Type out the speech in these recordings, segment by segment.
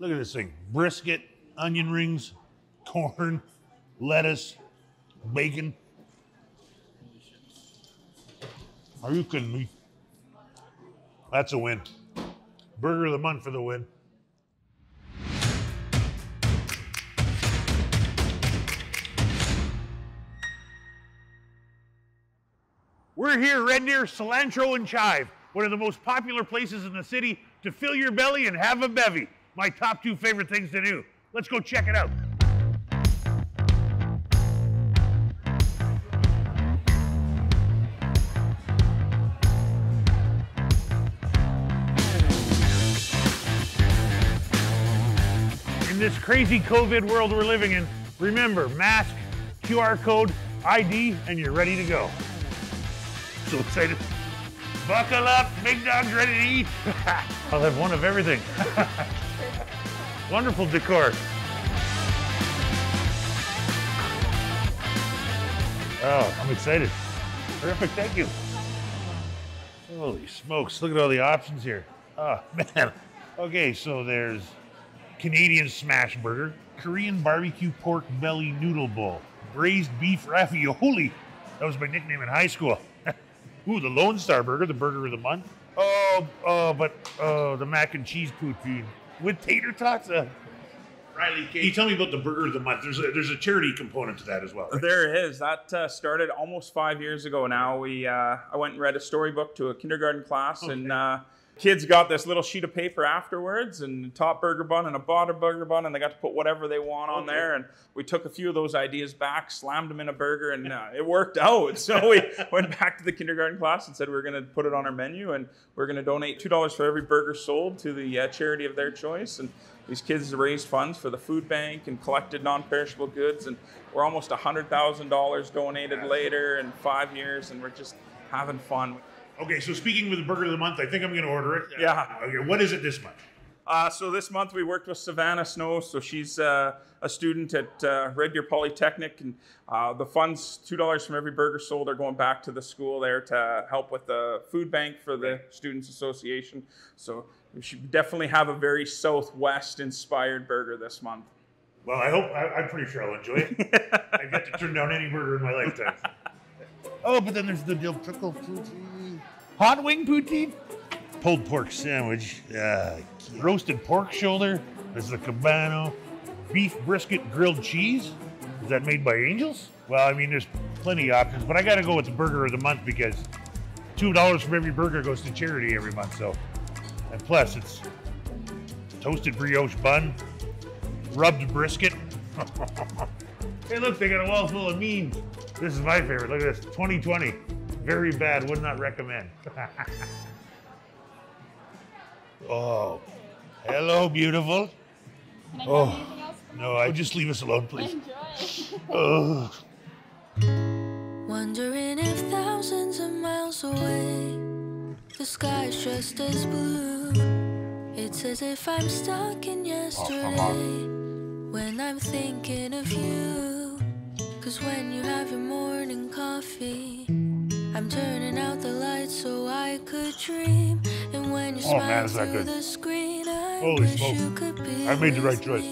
Look at this thing brisket, onion rings, corn, lettuce, bacon. Are you kidding me? That's a win. Burger of the month for the win. We're here, Red Deer, Cilantro and Chive, one of the most popular places in the city to fill your belly and have a bevy. My top two favorite things to do. Let's go check it out. In this crazy COVID world we're living in, remember mask, QR code, ID, and you're ready to go. So excited. Buckle up, big dog's ready to eat. I'll have one of everything. Wonderful decor. Oh, I'm excited. Terrific, thank you. Holy smokes, look at all the options here. Oh, man. Okay, so there's Canadian smash burger, Korean barbecue pork belly noodle bowl, braised beef ravioli. That was my nickname in high school. Ooh, the Lone Star Burger, the burger of the month. Oh, oh, but oh, the mac and cheese poutine with tater tots. Uh, Rieley, can you tell me about the burger of the month? There's a, there's a charity component to that as well. right? There is. That uh, started almost five years ago now. We uh, I went and read a storybook to a kindergarten class, and uh, kids got this little sheet of paper afterwards, and a top burger bun and a bottom burger bun, and they got to put whatever they want on Okay. there. And we took a few of those ideas back, slammed them in a burger, and uh, it worked out. So we went back to the kindergarten class and said we are going to put it on our menu, and we're going to donate two dollars for every burger sold to the uh, charity of their choice. And these kids raised funds for the food bank and collected non-perishable goods, and we're almost hundred thousand dollars donated later in five years, and we're just having fun. Okay, so speaking with the burger of the month, I think I'm going to order it. Yeah. Okay, what is it this month? Uh, so this month we worked with Savannah Snow. So she's uh, a student at uh, Red Deer Polytechnic, and uh, the funds, two dollars from every burger sold, are going back to the school there to help with the food bank for the Students Association. So we should definitely have a very Southwest-inspired burger this month. Well, I hope I, I'm pretty sure I'll enjoy it. I get to turn down any burger in my lifetime. oh, but then there's the dill pickle poutine, hot wing poutine, pulled pork sandwich, uh, roasted pork shoulder. There's the Cubano, beef brisket grilled cheese. Is that made by Angels? Well, I mean, there's plenty of options, but I got to go with the burger of the month because two dollars from every burger goes to charity every month. So, and plus it's toasted brioche bun, rubbed brisket. hey, look, they got a wall full of memes. This is my favorite. Look at this 2020. Very bad. Would not recommend. oh, hello, beautiful. Can I Oh. else? No, I just leave us alone, please. Enjoy. Oh. Wondering if thousands of miles away, the sky's just as blue. It's as if I'm stuck in oh, yesterday when I'm thinking of you. Cause when you have your morning coffee, I could dream. And when you Oh, smile man, is that through good. the screen, I Holy smoke. you could be I made the right choice.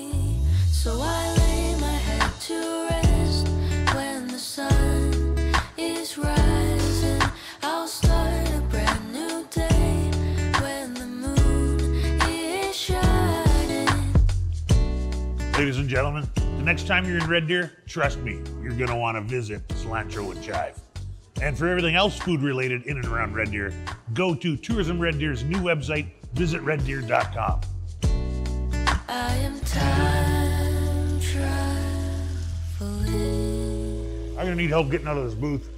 So I lay my head to rest when the sun is rising. I'll start a brand new day when the moon is shining. Ladies and gentlemen, the next time you're in Red Deer, trust me, you're going to want to visit Cilantro and Chive. And for everything else food related in and around Red Deer, go to Tourism Red Deer's new website, visitreddeer.com. I am time traveling. I'm going to need help getting out of this booth.